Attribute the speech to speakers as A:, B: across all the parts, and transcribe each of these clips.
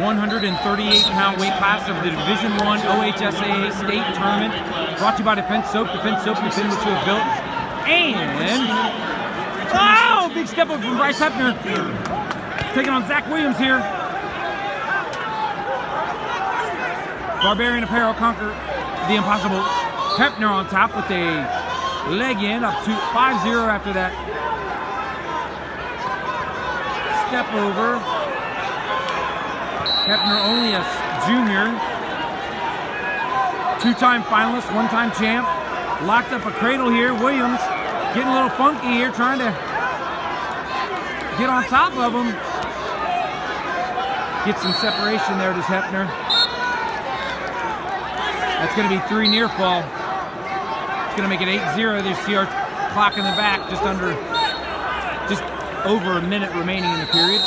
A: 138 pound weight class of the Division One OHSAA state tournament. Brought to you by Defense Soap. Defense Soap, defend what you have built. And oh, big step up from Bryce Hepner, taking on Zach Williams here. Barbarian Apparel conquer the impossible. Hepner on top with a leg in up to 5-0 after that step over. Hepner only a junior. Two-time finalist, one-time champ. Locked up a cradle here. Williams getting a little funky here, trying to get on top of him. Get some separation there, does Hepner. That's going to be three near fall. It's going to make it 8-0. There's see our clock in the back, just under, just over a minute remaining in the period.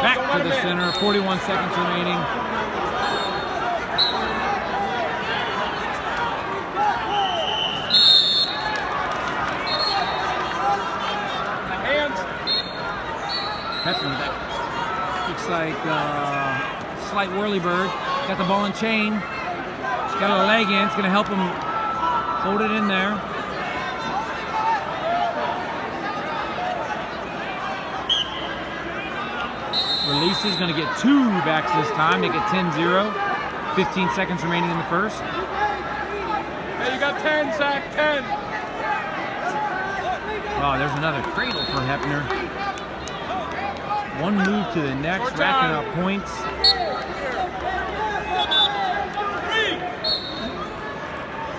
A: Back to the center, 41 seconds remaining. Hepner with that. Looks like uh, slight whirly bird. Got the ball and chain. Got a leg in. It's going to help him hold it in there. Releases going to get two backs this time, make it 10-0. 15 seconds remaining in the first.
B: Hey, you got 10, Zach, 10.
A: Oh, there's another cradle for Hepner. One move to the next, racking up points.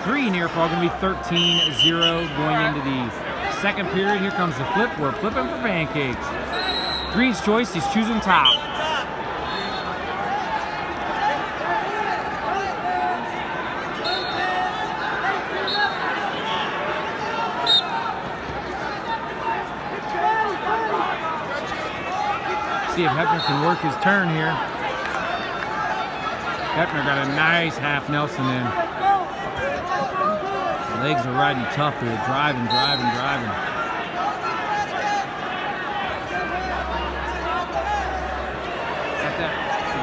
A: Three near fall, going to be 13-0 going into the second period. Here comes the flip. We're flipping for pancakes. Green's choice, he's choosing top. See if Hepner can work his turn here. Hepner got a nice half Nelson in. The legs are riding tough here, driving, driving, driving. Got that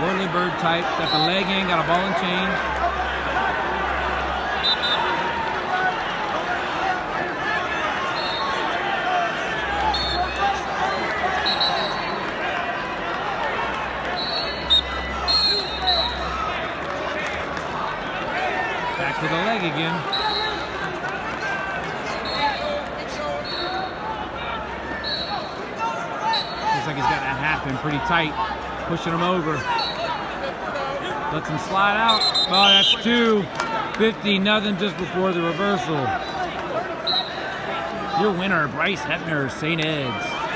A: whirly bird type, got the leg in, got a ball and chain. Back to the leg again. Looks like he's got that half in pretty tight, pushing him over. Lets him slide out. Oh, that's two. 50, nothing just before the reversal. Your winner, Bryce Hepner, St. Ed's.